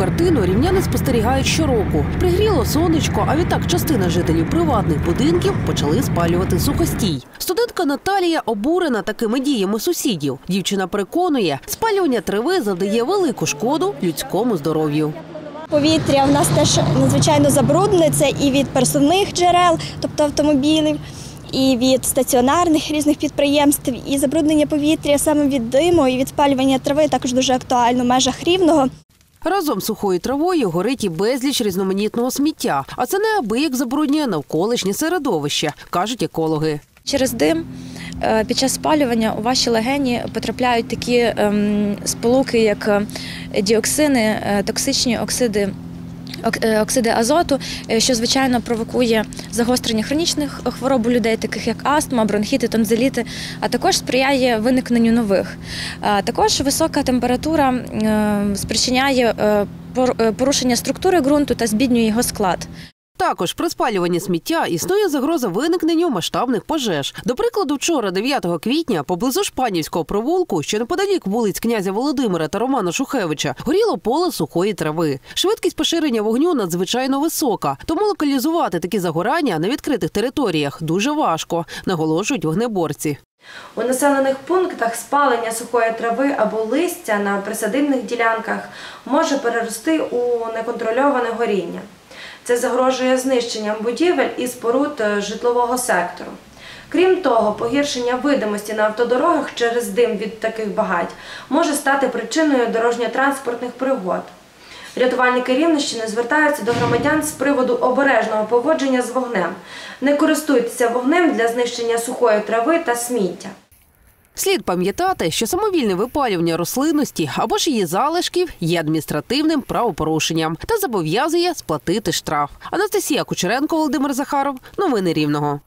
картину рівняни спостерігають щороку. Пригріло сонечко, а відтак частина жителів приватних будинків почали спалювати сухостій. Студентка Наталія обурена такими діями сусідів. Дівчина переконує, спалювання трави завдає велику шкоду людському здоров'ю. Повітря в нас теж надзвичайно забруднене. Це і від пересувних джерел, тобто автомобілів, і від стаціонарних різних підприємств. І забруднення повітря саме від диму і від спалювання трави також дуже актуально в межах рівного. Разом з сухою травою горить і безліч різноманітного сміття, а це неабияк забруднює навколишнє середовище, кажуть екологи. Через дим е, під час спалювання у ваші легені потрапляють такі ем, сполуки, як е, діоксини, е, токсичні оксиди. Е, Оксиди азоту, е, що звичайно провокує загострення хронічних хвороб у людей, таких як астма, бронхіти, тонзиліти, а також сприяє виникненню нових. Також висока температура е, спричиняє пор- порушення структури ґрунту та збіднює його склад. Також при спалюванні сміття існує загроза виникненню масштабних пожеж. До прикладу, вчора, 9 квітня, поблизу Шпанівського провулку, що неподалік вулиць князя Володимира та Романа Шухевича, горіло поле сухої трави. Швидкість поширення вогню надзвичайно висока, тому локалізувати такі загорання на відкритих територіях дуже важко, наголошують вогнеборці. У населених пунктах спалення сухої трави або листя на присадибних ділянках може перерости у неконтрольоване горіння. Це загрожує знищенням будівель і споруд е, житлового сектору. Крім того, погіршення видимості на автодорогах через дим від таких багать може стати причиною дорожньо-транспортних пригод. Рятувальники Рівненщини звертаються до громадян з приводу обережного поводження з вогнем. Не користуйтеся вогнем для знищення сухої трави та сміття. Слід пам'ятати, що самовільне випалювання рослинності або ж її залишків є адміністративним правопорушенням та зобов'язує сплатити штраф. Анастасія Кучеренко, Володимир Захаров. Новини Рівного.